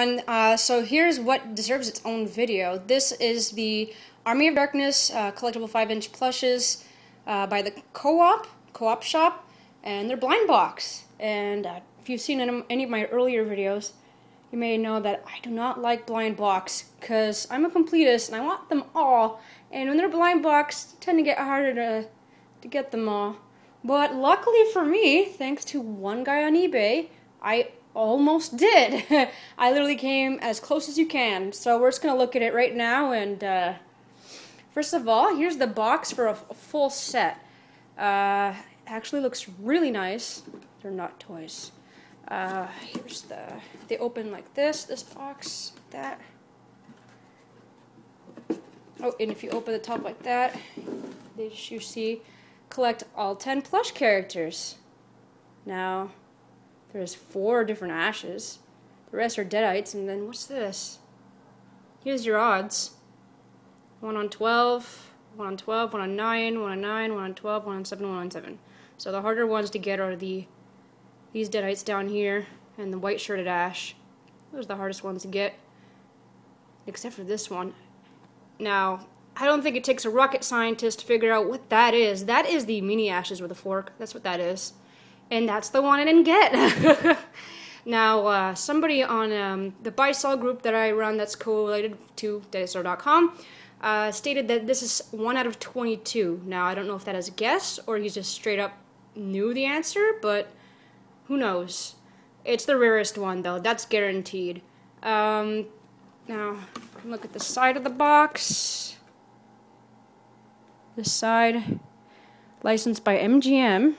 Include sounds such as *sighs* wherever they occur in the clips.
Uh, so here's what deserves its own video. This is the Army of Darkness uh, collectible 5-inch plushes uh, by the Co-op, Co-op Shop, and they're blind box. And uh, if you've seen any of my earlier videos, you may know that I do not like blind box because I'm a completist and I want them all. And when they're blind box, tend to get harder to, to get them all. But luckily for me, thanks to one guy on eBay, I almost did. *laughs* I literally came as close as you can. So we're just going to look at it right now. And uh, first of all, here's the box for a, full set. Uh, actually looks really nice. They're not toys. Uh, here's the, they open like this, this box, that. Oh, and if you open the top like that, you see, collect all 10 plush characters. Now, there's four different ashes. The rest are deadites, and then what's this? Here's your odds. 1 on 12, 1 on 12, 1 on 9, 1 on 9, 1 on 12, 1 on 7, 1 on 7. So the harder ones to get are the these deadites down here and the white shirted ash. Those are the hardest ones to get. Except for this one. Now, I don't think it takes a rocket scientist to figure out what that is. That is the mini ashes with a fork. That's what that is and that's the one I didn't get. *laughs* now, uh, somebody on um, the buy sell group that I run that's correlated to Dinosaur.com uh, stated that this is 1 out of 22. Now, I don't know if that is a guess or he just straight up knew the answer, but who knows. It's the rarest one, though. That's guaranteed. Um, now, look at the side of the box. This side, licensed by MGM.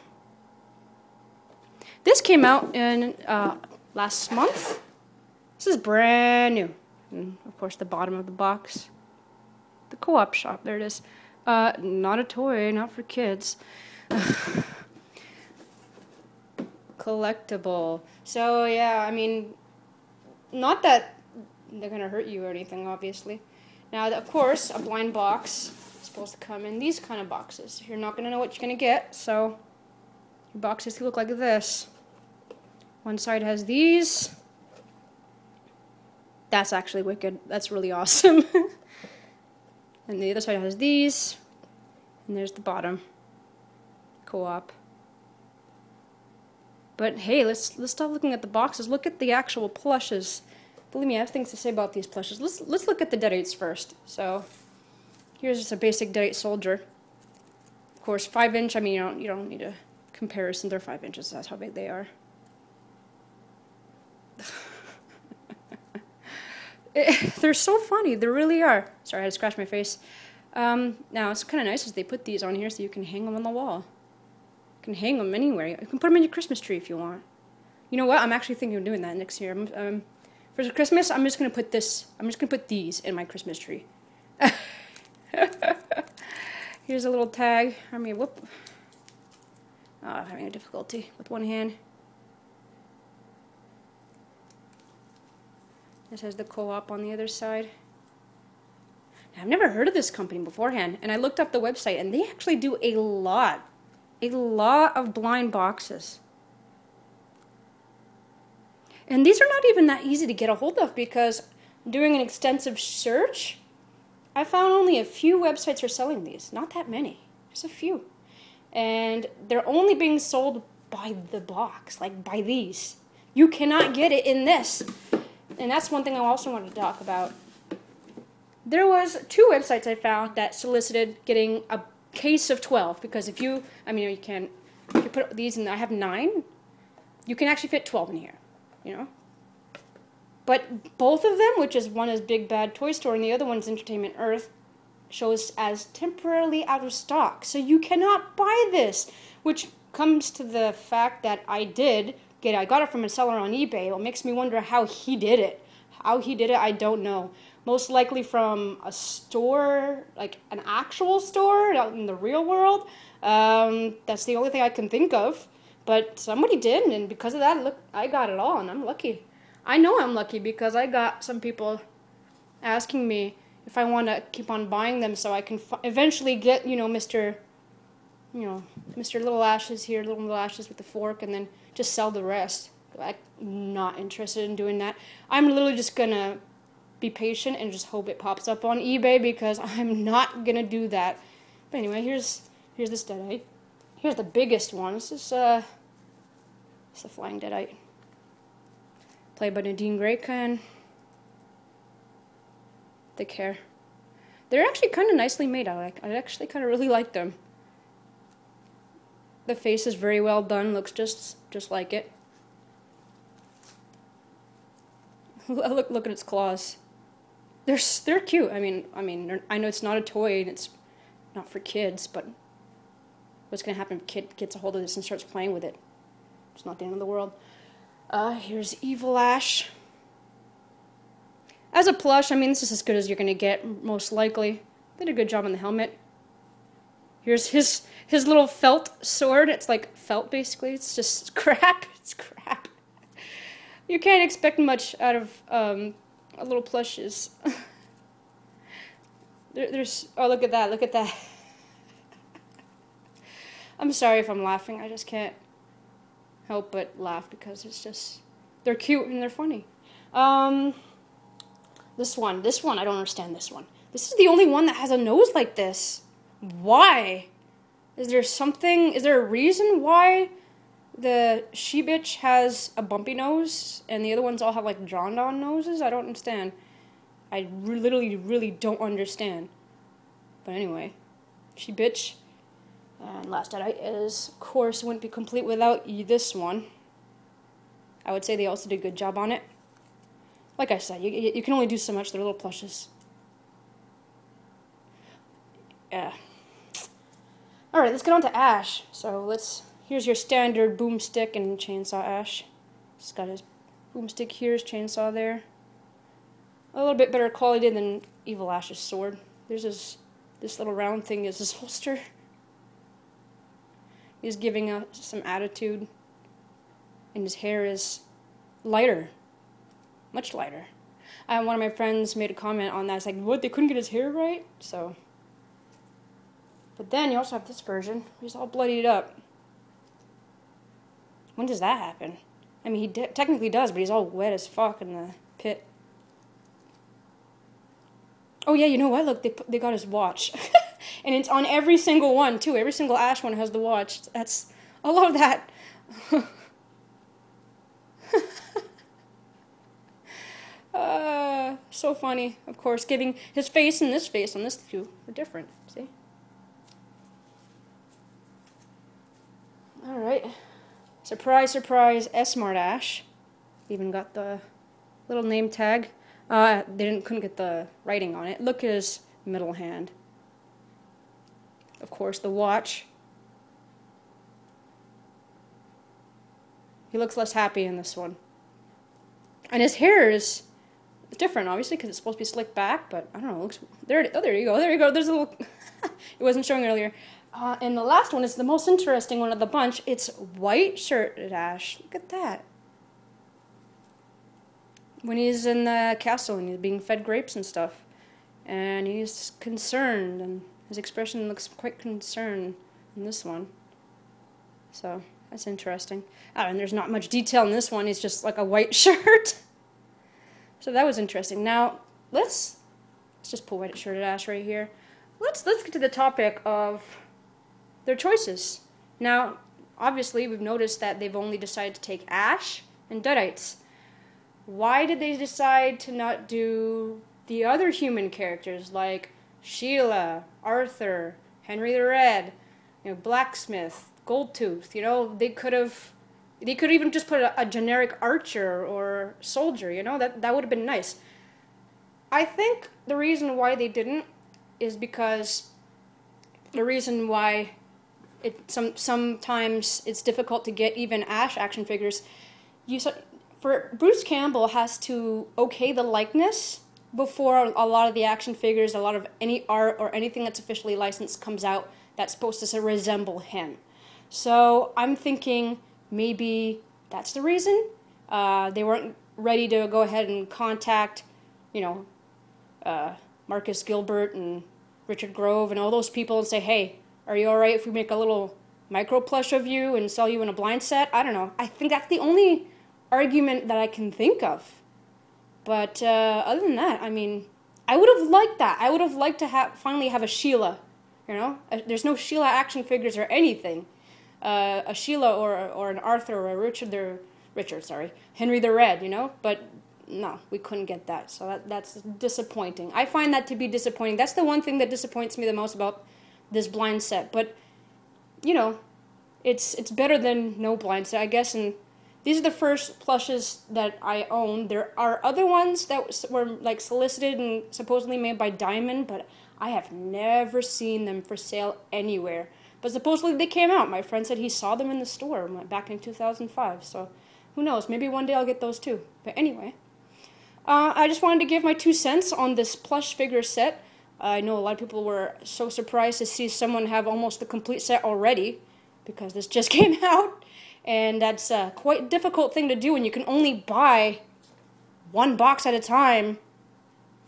This came out in uh, last month. This is brand new. And of course, the bottom of the box. The co-op shop. There it is. Uh, not a toy, not for kids. *sighs* Collectible. So yeah, I mean, not that they're gonna hurt you or anything, obviously. Now, of course, a blind box is supposed to come in these kind of boxes. You're not gonna know what you're gonna get, so your boxes look like this. One side has these. That's actually wicked. That's really *laughs* awesome. and the other side has these. And there's the bottom. Co-op. But hey, let's let's stop looking at the boxes. Look at the actual plushes. Believe me, I have things to say about these plushes. Let's let's look at the deadites first. So here's just a basic deadite soldier. Of course, five inch. I mean, you don't you don't need a comparison. They're five inches. That's how big they are. *laughs* they're so funny. They really are. Sorry, I had to scratch my face. Um, now, it's kind of nice as they put these on here so you can hang them on the wall. You can hang them anywhere. You can put them in your Christmas tree if you want. You know what? I'm actually thinking of doing that next year. Um, for Christmas, I'm just going to put this, I'm just going to put these in my Christmas tree. *laughs* Here's a little tag. I mean, whoop. Oh, I'm having a difficulty with one hand. This has the co-op on the other side. I've never heard of this company beforehand, and I looked up the website, and they actually do a lot, a lot of blind boxes. And these are not even that easy to get a hold of because doing an extensive search, I found only a few websites are selling these. Not that many, just a few. And they're only being sold by the box, like by these. You cannot get it in this and that's one thing I also wanted to talk about. There was two websites I found that solicited getting a case of 12 because if you, I mean, you can, you put these in, I have nine, you can actually fit 12 in here, you know? But both of them, which is one is Big Bad Toy Store and the other one's Entertainment Earth, shows as temporarily out of stock. So you cannot buy this, which comes to the fact that I did get. I got it from a seller on eBay. It makes me wonder how he did it. How he did it, I don't know. Most likely from a store, like an actual store out in the real world. Um, that's the only thing I can think of. But somebody did, and because of that, look, I got it all, and I'm lucky. I know I'm lucky because I got some people asking me if I want to keep on buying them so I can eventually get, you know, Mr. You know, Mr. Little Ashes here, Little Ashes with the fork, and then just sell the rest. I'm not interested in doing that. I'm literally just gonna be patient and just hope it pops up on eBay because *laughs* I'm not gonna do that. But anyway, here's here's this deadite. Here's the biggest one. This is uh, it's the flying deadite. Played by Nadine Grycan. Thick hair. They're actually kind of nicely made. I like. I actually kind of really like them. The face is very well done. Looks just just like it. *laughs* look look at its claws. They're they're cute. I mean I mean I know it's not a toy and it's not for kids, but what's gonna happen if kid gets a hold of this and starts playing with it? It's not the end of the world. Uh, here's Evil Ash. As a plush, I mean, this is as good as you're going to get, most likely. Did a good job on the helmet. Here's his his little felt sword. It's like felt, basically. It's just *laughs* crap. It's crap. You can't expect much out of um, little plushes. *laughs* there, there's... Oh, look at that. Look at that. *laughs* I'm sorry if I'm laughing. I just can't help but laugh because it's just... They're cute and they're funny. Um... This one, this one, I don't understand this one. This is the only one that has a nose like this. Why? Is there something, is there a reason why the she bitch has a bumpy nose and the other ones all have like drawn on noses? I don't understand. I re- literally, really don't understand. But anyway, she bitch. And last deadite is, of course, wouldn't be complete without this one. I would say they also did a good job on it like I said, you, you can only do so much. They're little plushes. Yeah. All right, let's get on to Ash. So let's. Here's your standard boomstick and chainsaw Ash. He's got his boomstick here, his chainsaw there. A little bit better quality than Evil Ash's sword. There's his. This little round thing is his *laughs* holster. He's giving us some attitude. And his hair is lighter much lighter. And one of my friends made a comment on that. It's like, what? They couldn't get his hair right? So. But then you also have this version. He's all bloodied up. When does that happen? I mean, he technically does, but he's all wet as fuck in the pit. Oh yeah, you know what? Look, they they got his watch, *laughs* and it's on every single one too. Every single Ash one has the watch. That's I love that. *laughs* Uh, so funny, of course, giving his face and this face on this two are different, see? Alright. Surprise, surprise, S-Mart Ash. Even got the little name tag. Uh, they didn't couldn't get the writing on it. Look at his middle hand. Of course, the watch. He looks less happy in this one. And his hair is different, obviously, because it's supposed to be slicked back, but I don't know. It looks there. Oh, there you go. There you go. There's a little. *laughs* it wasn't showing earlier. Uh, and the last one is the most interesting one of the bunch. It's white shirt Ash. Look at that. When he's in the castle and he's being fed grapes and stuff, and he's concerned, and his expression looks quite concerned in this one. So that's interesting. Uh, and there's not much detail in this one. He's just like a white *laughs* shirt. So that was interesting. Now let's let's just pull white shirted ash right here. Let's let's get to the topic of their choices. Now, obviously, we've noticed that they've only decided to take ash and deadites. Why did they decide to not do the other human characters like Sheila, Arthur, Henry the Red, you know, Blacksmith, Goldtooth? You know, they could have they could even just put a, a generic archer or soldier, you know, that, that would have been nice. I think the reason why they didn't is because the reason why it some sometimes it's difficult to get even Ash action figures. You for Bruce Campbell has to okay the likeness before a lot of the action figures, a lot of any art or anything that's officially licensed comes out that's supposed to resemble him. So I'm thinking maybe that's the reason. Uh, they weren't ready to go ahead and contact, you know, uh, Marcus Gilbert and Richard Grove and all those people and say, hey, are you all right if we make a little micro plush of you and sell you in a blind set? I don't know. I think that's the only argument that I can think of. But uh, other than that, I mean, I would have liked that. I would have liked to finally have a Sheila. You know, there's no Sheila action figures or anything. Uh, a Sheila or or an Arthur or a Richard the Richard, sorry, Henry the Red. You know, but no, we couldn't get that. So that that's disappointing. I find that to be disappointing. That's the one thing that disappoints me the most about this blind set. But you know, it's it's better than no blind set, I guess. And these are the first plushes that I own. There are other ones that were like solicited and supposedly made by Diamond, but I have never seen them for sale anywhere. But supposedly they came out. My friend said he saw them in the store back in 2005. So who knows? Maybe one day I'll get those too. But anyway, uh, I just wanted to give my two cents on this plush figure set. I know a lot of people were so surprised to see someone have almost the complete set already because this just *laughs* came out and that's a quite difficult thing to do when you can only buy one box at a time.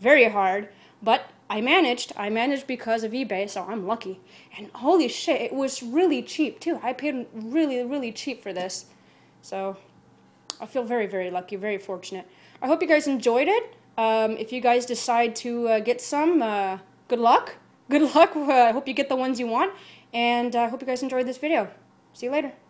Very hard, but I managed. I managed because of eBay, so I'm lucky. And holy shit, it was really cheap too. I paid really, really cheap for this, so I feel very, very lucky, very fortunate. I hope you guys enjoyed it. Um, if you guys decide to uh, get some, uh, good luck. Good *laughs* luck. Uh, I hope you get the ones you want, and I hope you guys enjoyed this video. See you later.